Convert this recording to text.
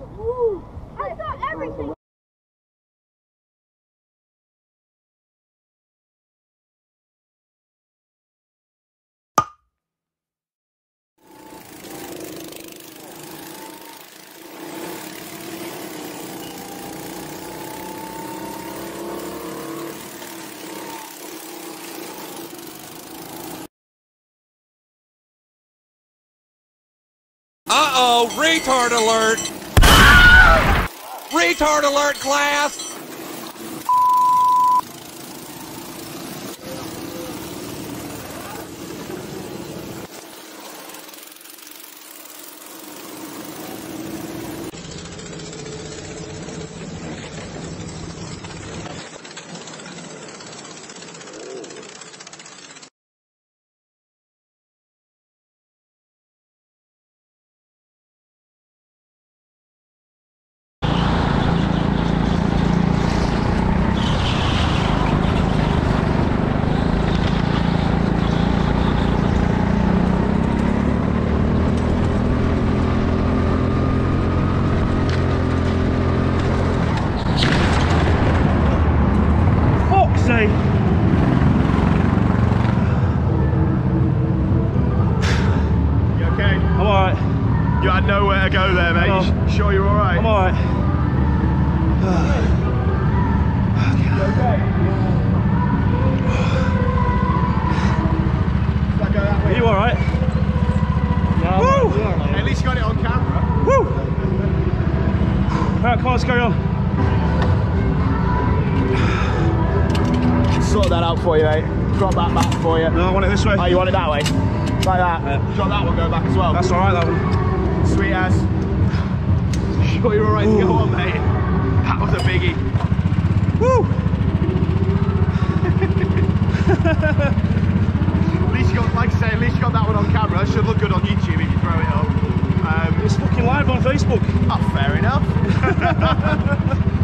Ooh. I saw everything. Uh-oh, retard alert! Retard alert, class! Fuck's sake. You okay? I'm alright. You had nowhere to go there, mate. No. You sure you're alright? I'm alright. Should I go that Are you alright? Woo! At least you got it on camera. Woo! Right, come on, let's carry on. Sort that out for you, mate. Drop that back for you. No, I want it this way. Oh, you want it that way? Like that. Yeah. Drop that one, go back as well. That's alright, that one sweet ass. Sure you're alright to go on, mate. That was a biggie. Woo! at least you got, like I say, at least you got that one on camera. It should look good on YouTube if you throw it up. Um, it's fucking live on Facebook. Oh, fair enough.